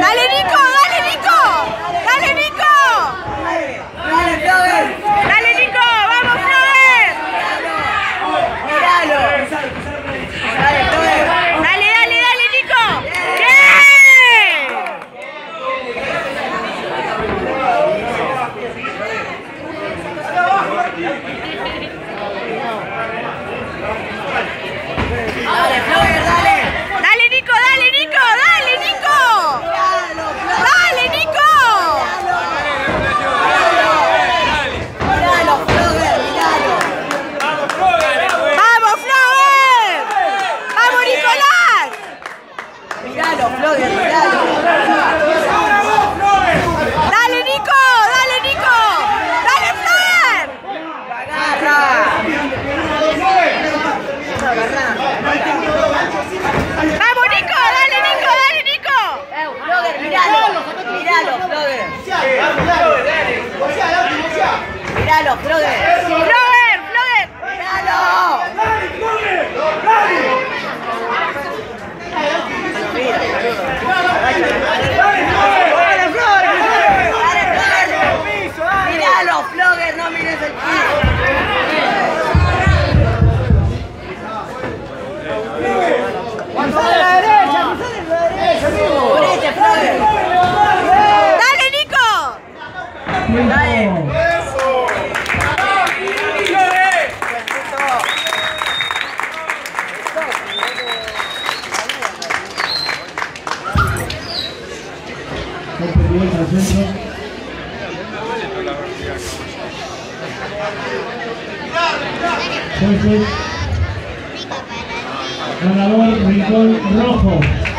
Dale, Centro. Jueces. Ganador Rincón Rojo.